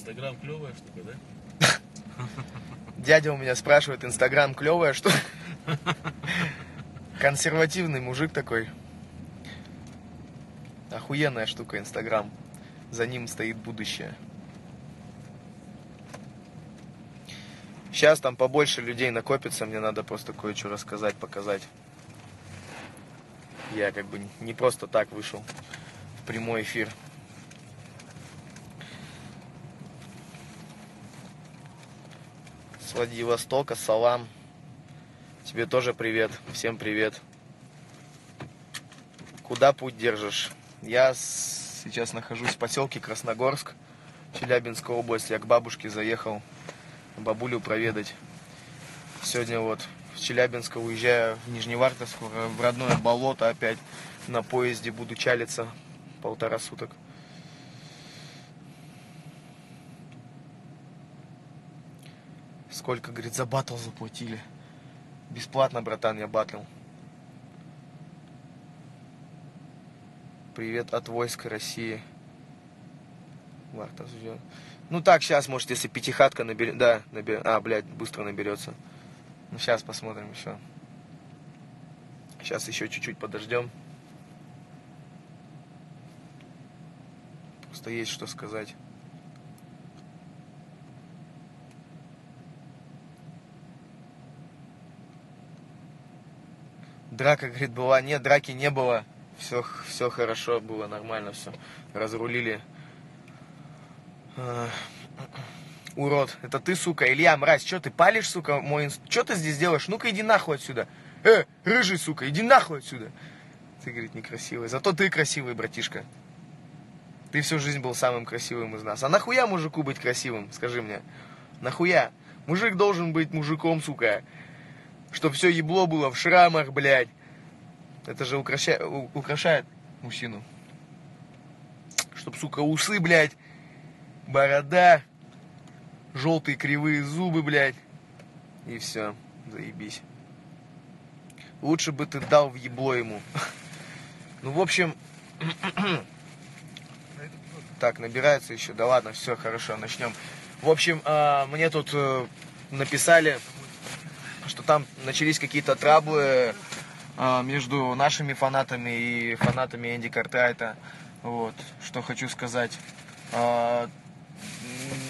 Инстаграм клевая штука, да? Дядя у меня спрашивает, инстаграм клевая, что? Консервативный мужик такой. Охуенная штука инстаграм. За ним стоит будущее. Сейчас там побольше людей накопится, мне надо просто кое-что рассказать, показать. Я как бы не просто так вышел в прямой эфир. С Владивостока, салам. Тебе тоже привет. Всем привет. Куда путь держишь? Я сейчас нахожусь в поселке Красногорск, Челябинская область. Я к бабушке заехал бабулю проведать. Сегодня вот в Челябинск уезжаю в Нижневартовск, в родное болото опять. На поезде буду чалиться полтора суток. Сколько, говорит, за батл заплатили? Бесплатно, братан, я батлил. Привет от войск России. Вартов ждет. Ну так, сейчас, может, если пятихатка наберет. Да, наберет. А, блядь, быстро наберется. Ну сейчас посмотрим еще. Сейчас еще чуть-чуть подождем. Просто есть что сказать. Драка, говорит, была. Нет, драки не было. Все, все хорошо было, нормально все. Разрулили. А, Урод, это ты, сука, Илья, мразь, что ты палишь, сука, мой инст... Что ты здесь делаешь? Ну-ка иди нахуй отсюда. Э, рыжий, сука, иди нахуй отсюда. Ты, говорит, некрасивый. Зато ты красивый, братишка. Ты всю жизнь был самым красивым из нас. А нахуя мужику быть красивым, скажи мне? Нахуя? Мужик должен быть мужиком, сука. Чтоб все ебло было в шрамах, блядь. Это же украща- украшает мужчину. Чтоб, сука, усы, блядь, борода, желтые кривые зубы, блядь. И все, заебись. Лучше бы ты дал в ебло ему. Ну, в общем... Так, набирается еще. Да ладно, все, хорошо, начнем. В общем, а, мне тут э, написали, что там начались какие-то траблы а, между нашими фанатами и фанатами Энди Картрайта. Вот, что хочу сказать. М,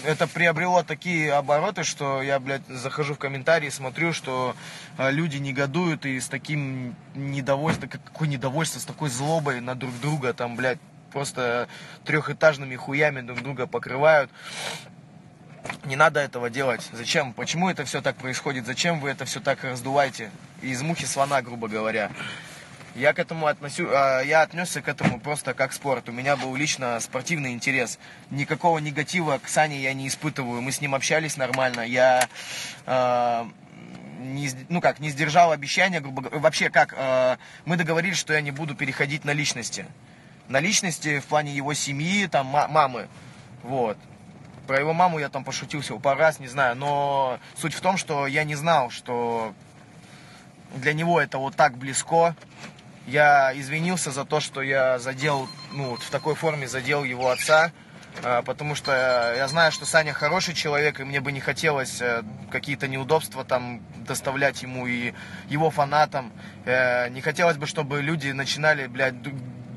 Это приобрело такие обороты, что я, блядь, захожу в комментарии, смотрю, что а, люди негодуют и с таким недовольством, как- какое недовольство, с такой злобой на друг друга, там, блядь, просто трехэтажными хуями друг друга покрывают. Не надо этого делать. Зачем? Почему это все так происходит? Зачем вы это все так раздуваете? Из мухи слона, грубо говоря. Я к этому относю, а, я отнесся к этому просто как спорт. У меня был лично спортивный интерес. Никакого негатива к Сане я не испытываю. Мы с ним общались нормально. Я а, не, ну как, не сдержал обещания, грубо говоря. Вообще как, а, мы договорились, что я не буду переходить на личности. На личности в плане его семьи, там, ма- мамы. Вот. Про его маму я там пошутил всего пару раз, не знаю. Но суть в том, что я не знал, что для него это вот так близко. Я извинился за то, что я задел, ну, вот в такой форме задел его отца, а, потому что я знаю, что Саня хороший человек, и мне бы не хотелось э, какие-то неудобства там доставлять ему и его фанатам. Э, Не хотелось бы, чтобы люди начинали, блядь,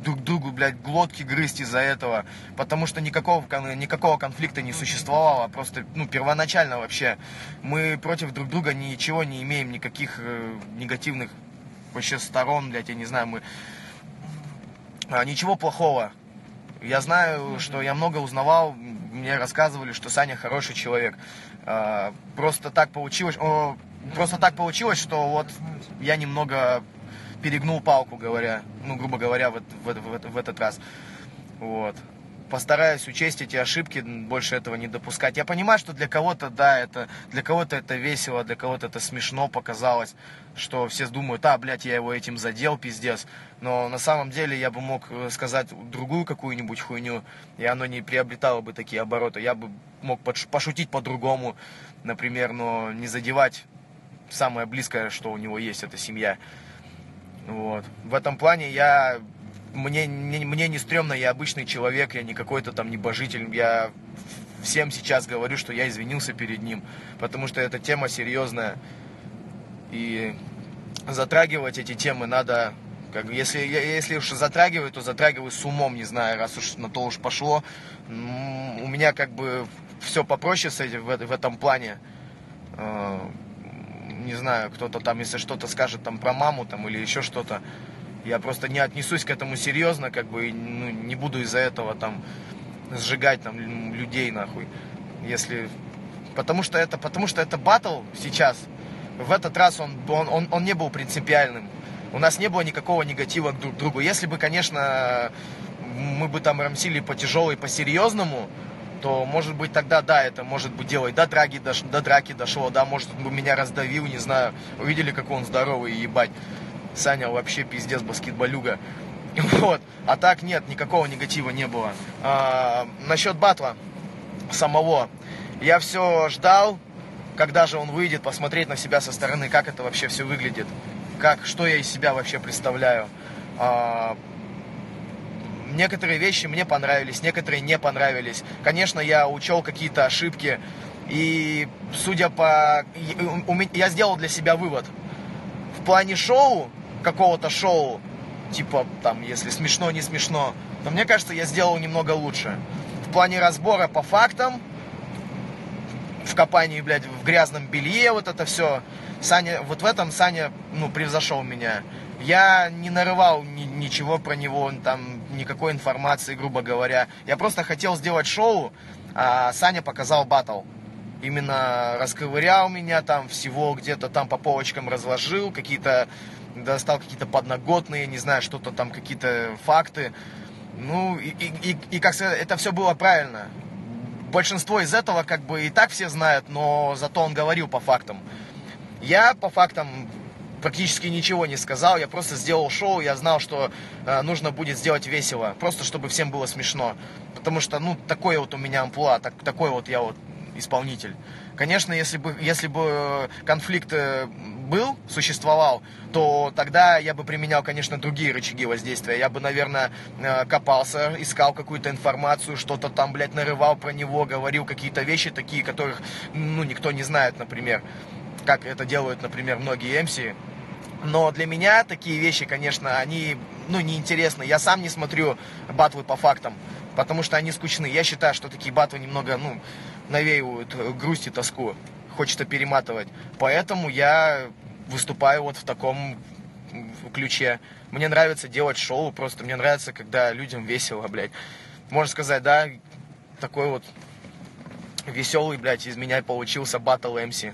друг другу, блядь, глотки грызть из-за этого, потому что никакого, никакого конфликта не существовало, просто, ну, первоначально вообще. Мы против друг друга ничего не имеем, никаких э, негативных вообще сторон, блядь, я не знаю, мы... А, ничего плохого. Я знаю, что я много узнавал мне рассказывали, что Саня хороший человек. А, просто так получилось, о, просто так получилось, что вот я немного перегнул палку, говоря, ну, грубо говоря, в, в, в, в этот раз. Вот постараюсь учесть эти ошибки, больше этого не допускать. Я понимаю, что для кого-то, да, это, для кого-то это весело, для кого-то это смешно показалось, что все думают, а, блядь, я его этим задел, пиздец. Но на самом деле я бы мог э, сказать другую какую-нибудь хуйню, и оно не приобретало бы такие обороты. Я бы мог пошутить по-другому, например, но не задевать самое близкое, что у него есть, это семья. Вот. В этом плане я мне, мне, мне не стрёмно, я обычный человек, я не какой-то там небожитель, я всем сейчас говорю, что я извинился перед ним, потому что эта тема серьезная, и затрагивать эти темы надо, как, если, если уж затрагиваю, то затрагиваю с умом, не знаю, раз уж на то уж пошло, у меня как бы все попроще с этим, в, в этом плане, э, не знаю, кто-то там, если что-то скажет там про маму там или еще что-то, я просто не отнесусь к этому серьезно, как бы, ну, не буду из-за этого там сжигать там людей нахуй. Если... Потому что это, потому что это батл сейчас. В этот раз он, он, он, он не был принципиальным. У нас не было никакого негатива к друг другу. Если бы, конечно, мы бы там рамсили по тяжелой, по серьезному, то, может быть, тогда, да, это может быть делать до драки, до, до драки дошло, да, может, он бы меня раздавил, не знаю, увидели, какой он здоровый, ебать. Саня вообще пиздец баскетболюга. Вот. А так нет, никакого негатива не было. А, насчет батла самого. Я все ждал, когда же он выйдет, посмотреть на себя со стороны, как это вообще все выглядит. Как, что я из себя вообще представляю. А, некоторые вещи мне понравились, некоторые не понравились. Конечно, я учел какие-то ошибки. И судя по... Я сделал для себя вывод. В плане шоу какого-то шоу, типа там, если смешно, не смешно. Но мне кажется, я сделал немного лучше. В плане разбора по фактам, в копании, блядь, в грязном белье, вот это все. Саня, вот в этом Саня, ну, превзошел меня. Я не нарывал ни, ничего про него, там, никакой информации, грубо говоря. Я просто хотел сделать шоу, а Саня показал батл. Именно расковырял меня там, всего где-то там по полочкам разложил, какие-то достал какие-то подноготные, не знаю, что-то там, какие-то факты. Ну, и, и, и, и как сказать, это все было правильно. Большинство из этого как бы и так все знают, но зато он говорил по фактам. Я по фактам практически ничего не сказал, я просто сделал шоу, я знал, что э, нужно будет сделать весело, просто чтобы всем было смешно. Потому что, ну, такое вот у меня амплуа, так, такой вот я вот исполнитель. Конечно, если бы, если бы конфликт э, был, существовал, то тогда я бы применял, конечно, другие рычаги воздействия. Я бы, наверное, э, копался, искал какую-то информацию, что-то там, блядь, нарывал про него, говорил какие-то вещи такие, которых, ну, никто не знает, например. Как это делают, например, многие MC. Но для меня такие вещи, конечно, они, ну, неинтересны. Я сам не смотрю батлы по фактам, потому что они скучны. Я считаю, что такие батлы немного, ну, навеивают грусть и тоску хочется перематывать. Поэтому я выступаю вот в таком ключе. Мне нравится делать шоу, просто мне нравится, когда людям весело, блядь. Можно сказать, да, такой вот веселый, блядь, из меня получился батл МС.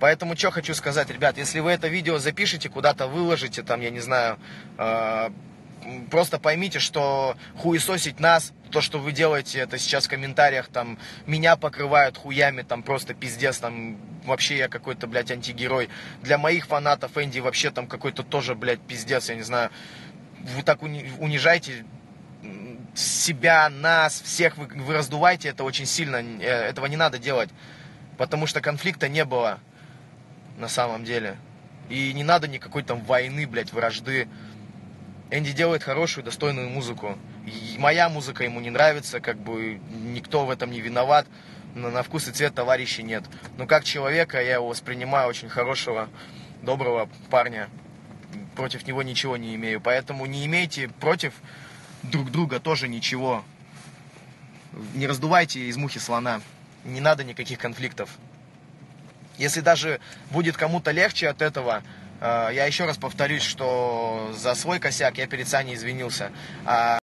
Поэтому что хочу сказать, ребят, если вы это видео запишете, куда-то выложите, там, я не знаю, э, просто поймите, что хуесосить нас, то, что вы делаете это сейчас в комментариях, там, меня покрывают хуями, там, просто пиздец, там, вообще я какой-то, блядь, антигерой. Для моих фанатов Энди вообще там какой-то тоже, блядь, пиздец, я не знаю. Вы так унижаете себя, нас, всех вы, вы раздуваете это очень сильно. Э, этого не надо делать. Потому что конфликта не было на самом деле. И не надо никакой там войны, блядь, вражды. Энди делает хорошую, достойную музыку. И моя музыка ему не нравится, как бы никто в этом не виноват. Но на вкус и цвет товарища нет. Но как человека я его воспринимаю очень хорошего, доброго парня. Против него ничего не имею. Поэтому не имейте против друг друга тоже ничего. Не раздувайте из мухи слона. Не надо никаких конфликтов. Если даже будет кому-то легче от этого, Э, я еще раз повторюсь, что за свой косяк я перед Саней извинился. А